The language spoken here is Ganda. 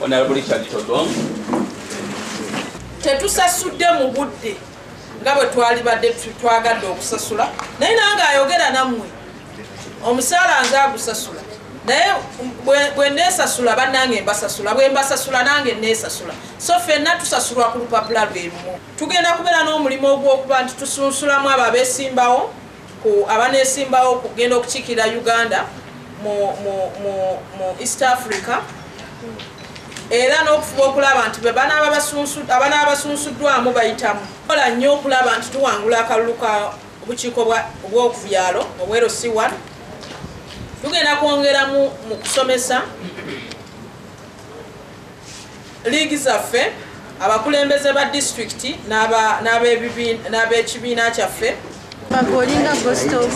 Honorable Richard Todong. Tetusasudde mu budde nga bwe twalibadde twagadde okusasula naye nange ayogera nammwe. Omusaala nze agusasula. Naye bwe neesasula bannange mbasasula bwe mbasasula nange neesasula so ffenna tusasulwa ku lupapula lwe lumu. Tugenda kubeera n'omulimu ogw'okuba nti tusunsulamu abo abeesimbawo ku abanesimbawo kugenda okukiikirira uganda mu, mu, mu, mu east africa era n'okufuba okulaba nti abanaaba basunsuddwamu bayitamu. Kola nnyo okulaba nti tuwangula akalulu ka obukiiko obw'okubyalo obwero c1 tugenda kwongeramu mu kusomesa liigi zaffe abakulembeze ba disitulikiti n'ab'ekibiina kyaffe マコリンがごちそう。